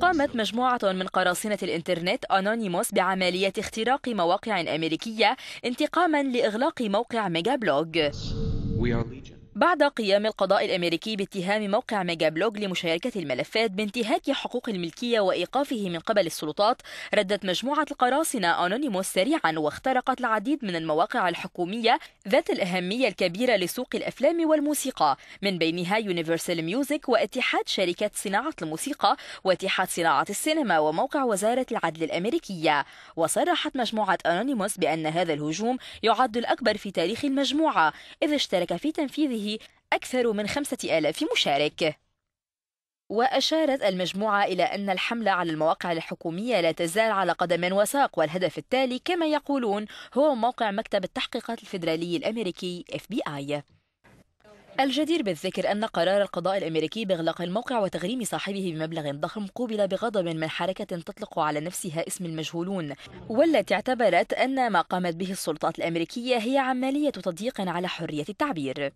قامت مجموعة من قراصنة الإنترنت أنونيموس بعملية اختراق مواقع أمريكية انتقاما لإغلاق موقع ميجا بلوج بعد قيام القضاء الأمريكي باتهام موقع ميجا بلوج لمشاركة الملفات بانتهاك حقوق الملكية وإيقافه من قبل السلطات ردت مجموعة القراصنة أنونيموس سريعا واخترقت العديد من المواقع الحكومية ذات الأهمية الكبيرة لسوق الأفلام والموسيقى. من بينها يونيفرسال ميوزك واتحاد شركات صناعة الموسيقى واتحاد صناعة السينما وموقع وزارة العدل الأمريكية. وصرحت مجموعة أنونيموس بأن هذا الهجوم يعد الأكبر في تاريخ المجموعة إذ اشترك في تنفيذه أكثر من خمسة آلاف مشارك. وأشارت المجموعة إلى أن الحملة على المواقع الحكومية لا تزال على قدم وساق والهدف التالي كما يقولون هو موقع مكتب التحقيقات الفيدرالي الأمريكي FBI الجدير بالذكر أن قرار القضاء الأمريكي بإغلاق الموقع وتغريم صاحبه بمبلغ ضخم قوبل بغضب من حركة تطلق على نفسها اسم المجهولون والتي اعتبرت أن ما قامت به السلطات الأمريكية هي عملية تضييق على حرية التعبير.